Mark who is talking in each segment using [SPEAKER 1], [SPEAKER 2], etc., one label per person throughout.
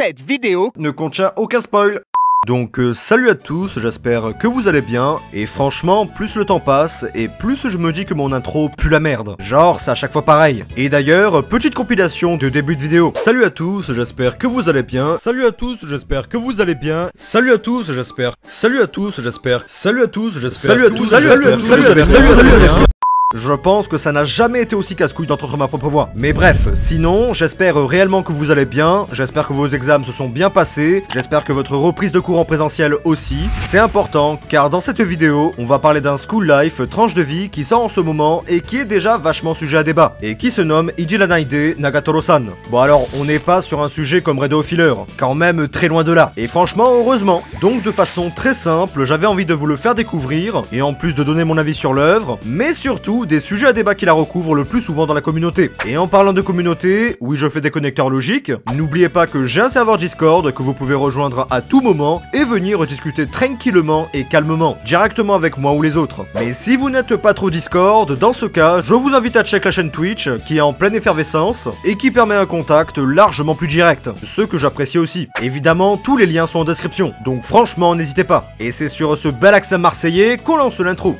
[SPEAKER 1] Cette vidéo
[SPEAKER 2] ne contient aucun spoil. Donc euh, salut à tous, j'espère que vous allez bien, et franchement, plus le temps passe, et plus je me dis que mon intro pue la merde. Genre, c'est à chaque fois pareil. Et d'ailleurs, petite compilation de début de vidéo. Salut à tous, j'espère que vous allez bien. Salut à tous, j'espère que vous allez bien. Salut à tous, j'espère. Salut à tous, j'espère. Salut à tous, j'espère. Salut à tous, salut à tous, salut à tous, salut à tous. Je pense que ça n'a jamais été aussi casse-couille d'entendre ma propre voix. Mais bref, sinon, j'espère réellement que vous allez bien, j'espère que vos examens se sont bien passés, j'espère que votre reprise de cours en présentiel aussi. C'est important, car dans cette vidéo, on va parler d'un school life, tranche de vie, qui sort en ce moment et qui est déjà vachement sujet à débat, et qui se nomme Ijilanaide Nagatoro-san. Bon alors, on n'est pas sur un sujet comme Redo Filler, quand même très loin de là. Et franchement, heureusement. Donc de façon très simple, j'avais envie de vous le faire découvrir, et en plus de donner mon avis sur l'œuvre, mais surtout des sujets à débat qui la recouvrent le plus souvent dans la communauté. Et en parlant de communauté, oui je fais des connecteurs logiques, n'oubliez pas que j'ai un serveur Discord que vous pouvez rejoindre à tout moment et venir discuter tranquillement et calmement, directement avec moi ou les autres. Mais si vous n'êtes pas trop Discord, dans ce cas, je vous invite à check la chaîne Twitch qui est en pleine effervescence et qui permet un contact largement plus direct, ce que j'apprécie aussi. Évidemment, tous les liens sont en description, donc franchement n'hésitez pas. Et c'est sur ce bel accent marseillais qu'on lance l'intro.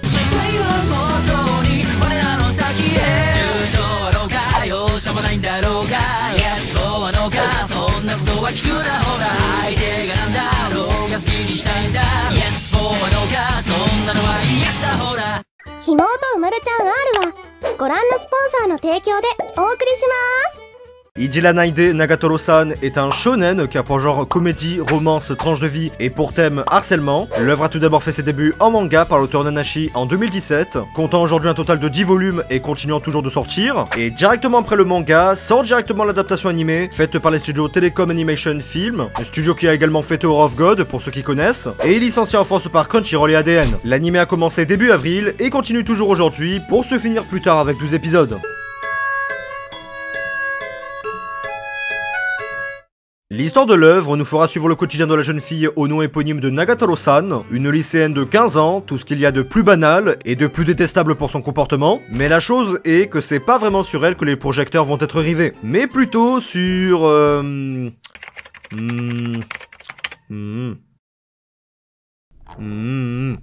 [SPEAKER 3] のか。そんなことは聞くな。ほら相手がなんだろうが好きにしたいんだ。Yes そうはのか。そんなのは Yes だ。ほら。
[SPEAKER 4] ひもとうまるちゃん R はご覧のスポンサーの提供でお送りします。
[SPEAKER 2] Ijilanaide Nagatoro-san est un shonen qui a pour genre comédie, romance, tranche de vie et pour thème harcèlement. L'œuvre a tout d'abord fait ses débuts en manga par l'auteur Nanashi en 2017, comptant aujourd'hui un total de 10 volumes et continuant toujours de sortir. Et directement après le manga, sort directement l'adaptation animée, faite par les studios Telecom Animation Film, le studio qui a également fait Tower of God pour ceux qui connaissent, et licencié en France par Crunchyroll et ADN. L'anime a commencé début avril et continue toujours aujourd'hui pour se finir plus tard avec 12 épisodes. L'histoire de l'œuvre nous fera suivre le quotidien de la jeune fille au nom éponyme de Nagatoro-san, une lycéenne de 15 ans, tout ce qu'il y a de plus banal et de plus détestable pour son comportement, mais la chose est que c'est pas vraiment sur elle que les projecteurs vont être rivés, mais plutôt sur... Euh... Hmm... Hmm... Hmm...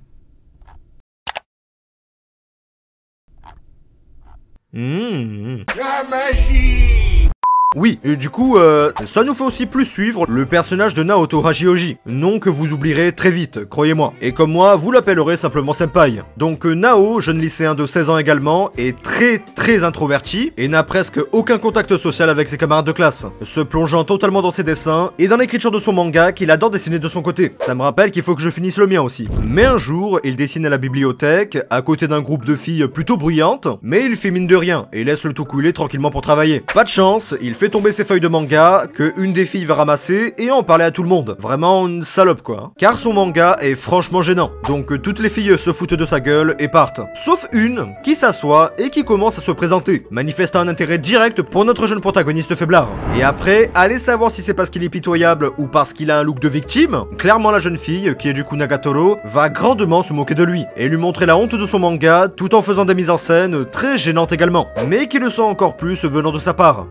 [SPEAKER 2] oui, et du coup, euh, ça nous fait aussi plus suivre le personnage de Naoto Hashioji, nom que vous oublierez très vite, croyez-moi. Et comme moi, vous l'appellerez simplement Senpai. Donc euh, Nao, jeune lycéen de 16 ans également, est très très introverti et n'a presque aucun contact social avec ses camarades de classe, se plongeant totalement dans ses dessins et dans l'écriture de son manga qu'il adore dessiner de son côté. Ça me rappelle qu'il faut que je finisse le mien aussi. Mais un jour, il dessine à la bibliothèque, à côté d'un groupe de filles plutôt bruyantes, mais il fait mine de rien et laisse le tout couler tranquillement pour travailler. Pas de chance, il fait tomber ses feuilles de manga, que une des filles va ramasser et en parler à tout le monde. Vraiment une salope quoi. Hein. Car son manga est franchement gênant. Donc euh, toutes les filles se foutent de sa gueule et partent. Sauf une qui s'assoit et qui commence à se présenter, manifestant un intérêt direct pour notre jeune protagoniste faiblard. Et après, allez savoir si c'est parce qu'il est pitoyable ou parce qu'il a un look de victime, clairement la jeune fille, qui est du coup Nagatoro, va grandement se moquer de lui et lui montrer la honte de son manga tout en faisant des mises en scène très gênantes également, mais qui le sont encore plus venant de sa part.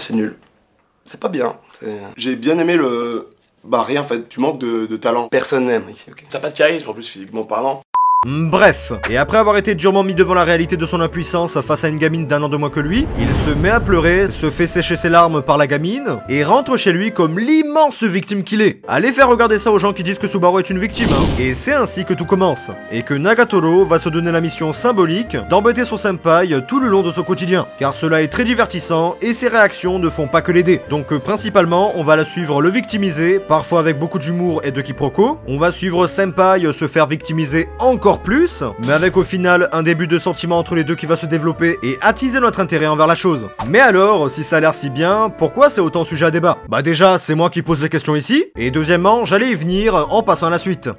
[SPEAKER 5] C'est nul. C'est pas bien. J'ai bien aimé le... Bah rien en fait, tu manques de, talent. Personne n'aime ici, ok. T'as pas de en plus physiquement parlant.
[SPEAKER 2] Bref, et après avoir été durement mis devant la réalité de son impuissance face à une gamine d'un an de moins que lui, il se met à pleurer, se fait sécher ses larmes par la gamine, et rentre chez lui comme l'immense victime qu'il est. Allez faire regarder ça aux gens qui disent que Subaru est une victime, hein. Et c'est ainsi que tout commence, et que Nagatoro va se donner la mission symbolique d'embêter son senpai tout le long de son quotidien, car cela est très divertissant, et ses réactions ne font pas que l'aider. Donc euh, principalement, on va la suivre le victimiser, parfois avec beaucoup d'humour et de quiproquo, on va suivre senpai se faire victimiser encore plus, mais avec au final un début de sentiment entre les deux qui va se développer et attiser notre intérêt envers la chose. Mais alors, si ça a l'air si bien, pourquoi c'est autant sujet à débat? Bah déjà, c'est moi qui pose les questions ici, et deuxièmement, j'allais y venir en passant à la suite.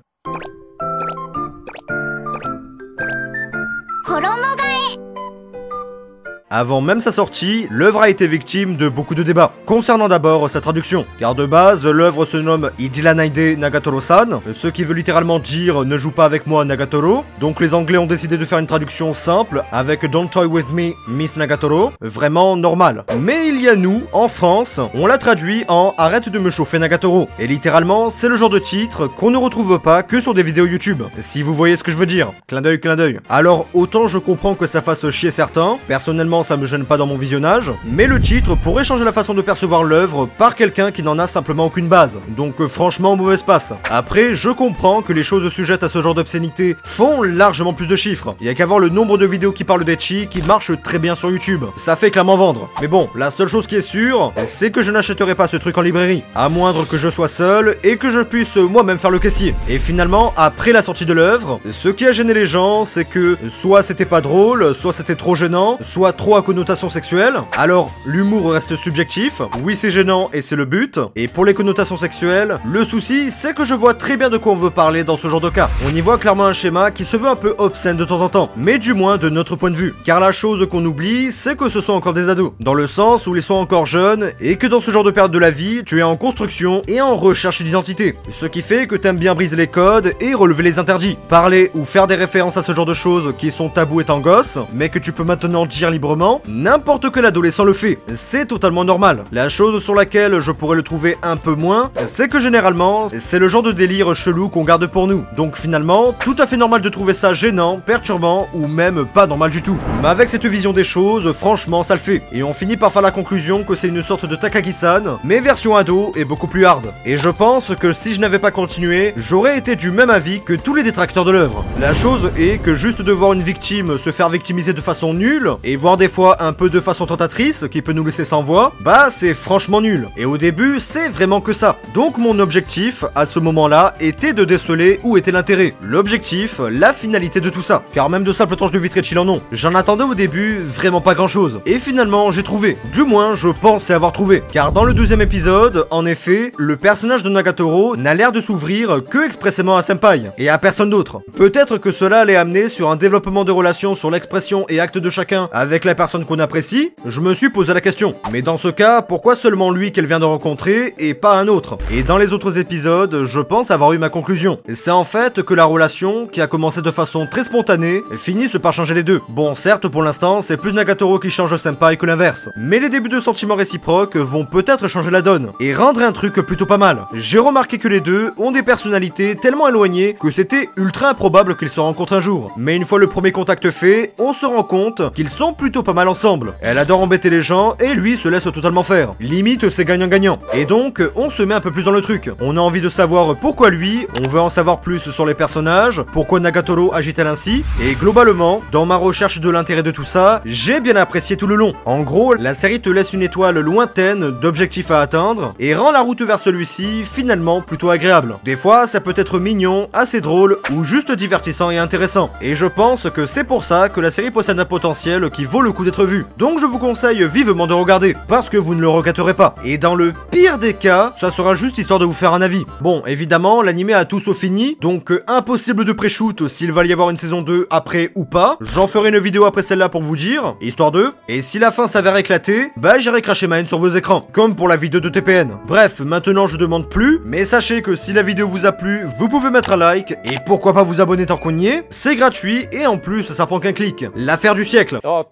[SPEAKER 2] Avant même sa sortie, l'œuvre a été victime de beaucoup de débats. Concernant d'abord sa traduction, car de base, l'œuvre se nomme Idilanaide Nagatoro-san, ce qui veut littéralement dire ne joue pas avec moi Nagatoro. Donc les Anglais ont décidé de faire une traduction simple avec Don't Toy With Me, Miss Nagatoro, vraiment normal. Mais il y a nous, en France, on l'a traduit en Arrête de me chauffer Nagatoro. Et littéralement, c'est le genre de titre qu'on ne retrouve pas que sur des vidéos YouTube. Si vous voyez ce que je veux dire. Clin d'œil, clin d'œil. Alors autant je comprends que ça fasse chier certains, personnellement ça me gêne pas dans mon visionnage, mais le titre pourrait changer la façon de percevoir l'œuvre par quelqu'un qui n'en a simplement aucune base. Donc euh, franchement mauvaise passe. Après, je comprends que les choses sujettes à ce genre d'obscénité font largement plus de chiffres. Il y a qu'à voir le nombre de vidéos qui parlent d'Echi qui marchent très bien sur YouTube. Ça fait clairement vendre. Mais bon, la seule chose qui est sûre, c'est que je n'achèterai pas ce truc en librairie. À moindre que je sois seul et que je puisse moi-même faire le caissier. Et finalement, après la sortie de l'œuvre, ce qui a gêné les gens, c'est que soit c'était pas drôle, soit c'était trop gênant, soit trop à connotation sexuelle. Alors, l'humour reste subjectif. Oui, c'est gênant et c'est le but. Et pour les connotations sexuelles, le souci, c'est que je vois très bien de quoi on veut parler dans ce genre de cas. On y voit clairement un schéma qui se veut un peu obscène de temps en temps, mais du moins de notre point de vue. Car la chose qu'on oublie, c'est que ce sont encore des ados. Dans le sens où ils sont encore jeunes et que dans ce genre de période de la vie, tu es en construction et en recherche d'identité. Ce qui fait que t'aimes bien briser les codes et relever les interdits. Parler ou faire des références à ce genre de choses qui sont tabous étant gosse, mais que tu peux maintenant dire librement, n'importe quel adolescent le fait. C'est totalement normal. La chose sur laquelle je pourrais le trouver un peu moins, c'est que généralement, c'est le genre de délire chelou qu'on garde pour nous. Donc finalement, tout à fait normal de trouver ça gênant, perturbant ou même pas normal du tout. Mais avec cette vision des choses, franchement, ça le fait. Et on finit par faire la conclusion que c'est une sorte de Takagi-san, mais version ado et beaucoup plus hard. Et je pense que si je n'avais pas continué, j'aurais été du même avis que tous les détracteurs de l'œuvre. La chose est que juste de voir une victime se faire victimiser de façon nulle, et voir des fois un peu de façon tentatrice, qui peut nous laisser sans voix, bah c'est franchement nul. Et au début, c'est vraiment que ça. Donc mon objectif, à ce moment-là, était de déceler où était l'intérêt. L'objectif, la finalité de tout ça. Car même de simples tranches de vitre et chill en non. J'en attendais au début vraiment pas grand-chose. Et finalement, j'ai trouvé. Du moins, je pensais avoir trouvé. Car dans le deuxième épisode, en effet, le personnage de Nagatoro n'a l'air de s'ouvrir que expressément à Senpai, et à personne d'autre. Peut-être que cela allait amener sur un développement de relations sur l'expression et acte de chacun avec la personne qu'on apprécie, je me suis posé la question. Mais dans ce cas, pourquoi seulement lui qu'elle vient de rencontrer et pas un autre? Et dans les autres épisodes, je pense avoir eu ma conclusion. C'est en fait que la relation, qui a commencé de façon très spontanée, finisse par changer les deux. Bon, certes, pour l'instant, c'est plus Nagatoro qui change Senpai que l'inverse. Mais les débuts de sentiments réciproques vont peut-être changer la donne, et rendre un truc plutôt pas mal. J'ai remarqué que les deux ont des personnalités tellement éloignées que c'était ultra improbable qu'ils se rencontrent un jour. Mais une fois le premier contact fait, on se rend compte qu'ils sont plutôt pas mal ensemble. Elle adore embêter les gens et lui se laisse totalement faire. Limite, c'est gagnant-gagnant. Et donc, on se met un peu plus dans le truc. On a envie de savoir pourquoi lui, on veut en savoir plus sur les personnages, pourquoi Nagatoro agit-elle ainsi, et globalement, dans ma recherche de l'intérêt de tout ça, j'ai bien apprécié tout le long. En gros, la série te laisse une étoile lointaine d'objectifs à atteindre et rend la route vers celui-ci finalement plutôt agréable. Des fois, ça peut être mignon, assez drôle ou juste divertissant et intéressant. Et je pense que c'est pour ça que la série possède un potentiel qui vaut d'être vu. Donc je vous conseille vivement de regarder, parce que vous ne le regretterez pas. Et dans le pire des cas, ça sera juste histoire de vous faire un avis. Bon, évidemment, l'animé a tout sauf fini, donc euh, impossible de pré-shoot s'il va y avoir une saison 2 après ou pas. J'en ferai une vidéo après celle-là pour vous dire, histoire de. Et si la fin s'avère éclatée, bah j'irai cracher ma haine sur vos écrans, comme pour la vidéo de TPN. Bref, maintenant je demande plus, mais sachez que si la vidéo vous a plu, vous pouvez mettre un like, et pourquoi pas vous abonner tant qu'on y est, c'est gratuit, et en plus ça prend qu'un clic. L'affaire du siècle.
[SPEAKER 1] Oh.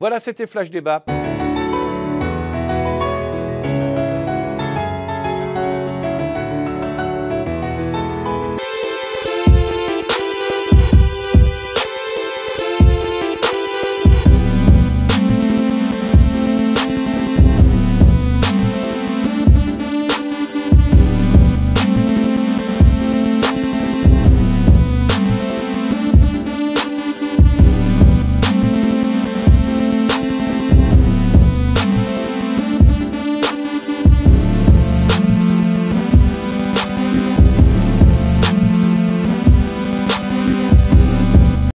[SPEAKER 1] Voilà, c'était Flash Débat.